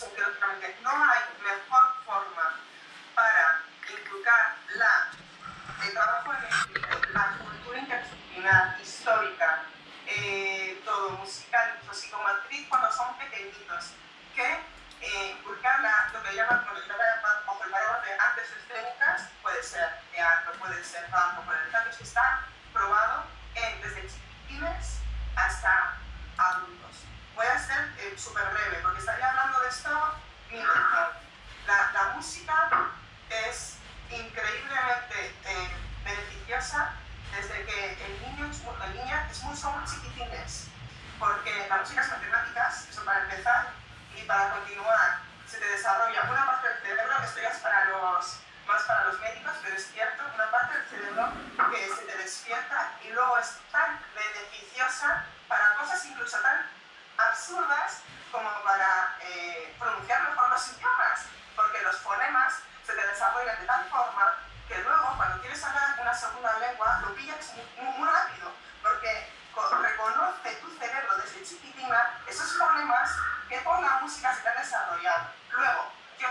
lógicamente no hay mejor forma para inculcar la, el trabajo en equipo, la cultura interdisciplinar, histórica, eh, todo musical, psicomotriz cuando son pequeñitos, que eh, inculcar la, lo que llaman, bajo el paraguas de artes escénicas, puede ser teatro, puede ser canto, puede ser tanto, está probado en, desde chiquitines hasta adultos. Voy a ser eh, súper breve, porque estaría esto minutos. La, la música es increíblemente eh, beneficiosa desde que el niño o la niña es muy, son chiquitines, porque la música es matemáticas, eso para empezar, y para continuar se te desarrolla una parte del cerebro, esto ya es para los, más para los médicos, pero es cierto, una parte del cerebro que se te despierta y luego es tan beneficiosa para cosas incluso tan absurdas como para eh, pronunciar mejor los idiomas, porque los fonemas se te desarrollan de tal forma que luego cuando quieres hablar una segunda lengua lo pillas muy, muy rápido, porque reconoce tu cerebro desde chiquitina esos fonemas que por la música se te han desarrollado. Luego, yo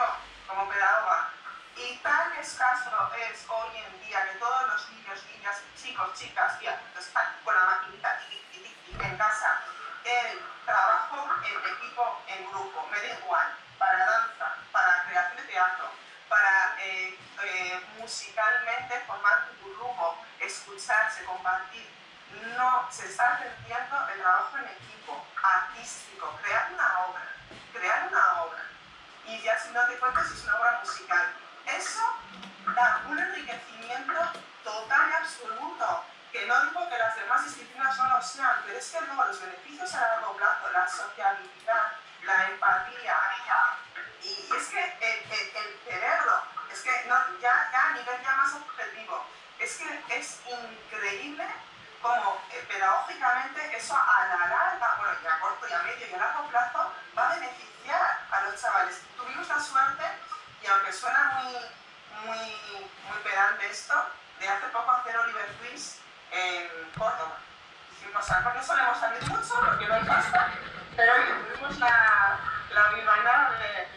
como pedagoga, y tan escaso es hoy en día que todos los niños, niñas, chicos, chicas, ya, están con la maquinita en casa, el trabajo en equipo, en grupo, me da igual, para danza, para creación de teatro, para eh, eh, formar un grupo, escucharse, compartir. No se está perdiendo el trabajo en equipo, artístico, crear una obra, crear una obra. Y ya si no te cuentas, es una obra musical. Eso da un enriquecimiento total y absoluto que no digo que las demás disciplinas no lo sean, pero es que luego los beneficios a largo plazo, la sociabilidad, la empatía, y es que el, el, cerebro, que ya, ya a nivel ya más objetivo, es que es increíble cómo eh, pedagógicamente eso a la larga, bueno, y a corto y a medio y a largo plazo, va a beneficiar a los chavales. Tuvimos la suerte, y aunque suena muy, muy, muy pedante esto, de hace poco hacer Oliver Twist en Córdoba. Hicimos algo, no solemos salir mucho porque no hay pasta, pero hoy tuvimos la, la de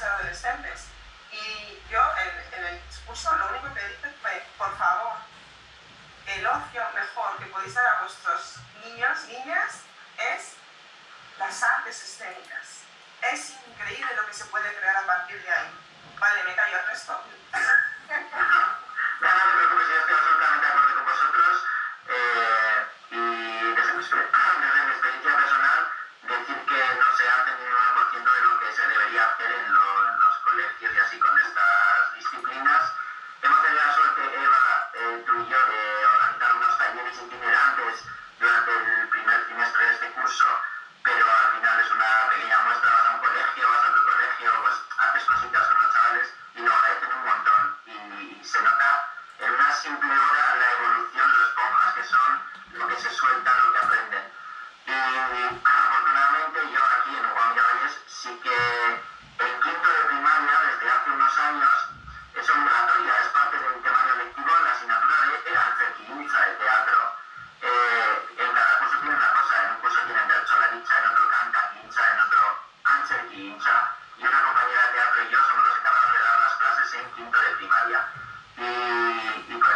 y adolescentes. Y yo en, en el discurso lo único que dije fue, por favor, el ocio mejor que podéis dar a vuestros niños, niñas, es las artes escénicas. Es increíble lo que se puede crear a partir de ahí. Vale, me callo el resto. quinto de primaria. Y, y por